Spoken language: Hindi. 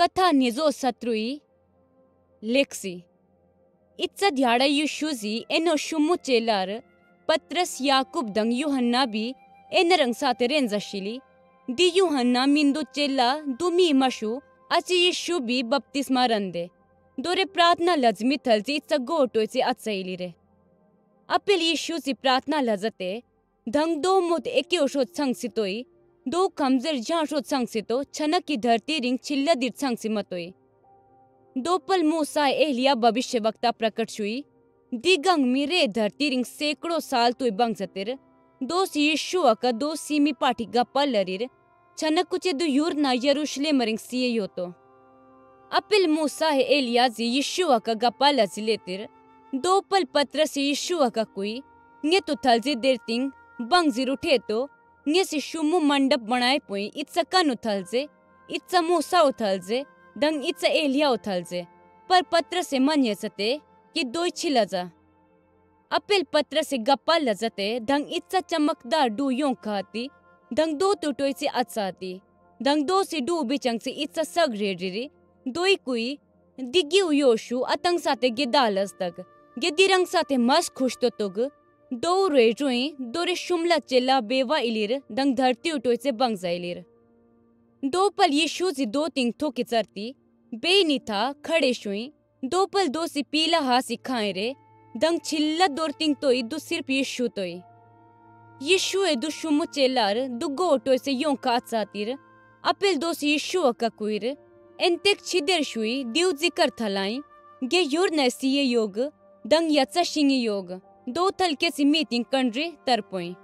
कथा निजो सत्रुई लेक्सी Itza diara yushuzi eno shumu chelar Patras Yakub dang Yuhanna bi enarang sate renza shili di Yuhanna mindu chela dumi mashu achi yishu bi baptisma rande dore pratna lazmi thalzi itza goto itzi atsaili re apel yishu si pratna lazate dang do mut eke oshot sang sitoi दो कमजर झांशो संग से तो छनक की धरती रिंग छिल्ला दिर संग से मतोई दोपल मूसा एहलिया भविष्य वक्ता प्रकट हुई दिगंग मिरे धरती रिंग सैकड़ों साल तो बंग सतिर दोस यीशु का दो सीमी पाठी गप्पा लरीर। छनक कुछ दो यूर ना यरूशलेम रिंग सीए यो तो। अपिल मूसा है जी यीशु का गप्पा लजिलेतिर दो पल पत्र से यीशु का कोई। ने तो थलजे देर तिंग बंग जिर उठे तो। से शुमु मंडप बनाए पोई इत्सा कन उथलजे इत्सा मूसा उथलजे dang itsa elia uthalze पर पत्र से मन येसते कि दो छिलजा अपिल पत्र से गप्पा लजते दंग इत्सा चमकदार डू यों खाती दंग दो टुटोई से अचाती दंग दो से डू बिचंग से इत्सा सग रेडिरी दोई कुई दिगी उयोशु अतंग साते गिदालस तक गिदिरंग साते मस खुश तो तुग दो रे रुई दोरे शुमला चिल्ला बेवा इलिर, दंग धरती उटोई से बंग जाइलिर दो पल यीशु जी दो तिंग थो की चरती बेनी था खड़े शुई दो पल दो सी पीला हा सिखाए रे, दंग छिल्ला दोर तिंग तोई, दु सिर्फ़ यीशु तोई। यीशु ए दु शुमु चेलार दुगो ओटो से यों का चातिर अपिल दो सी यीशु का कुइर एंतेक छिदेर शुई दिउ जिकर थलाई गे युर नैसी योग, दंग यचा शिंगी योग। दो थल के सी मीटिंग कंड्री तरपोई।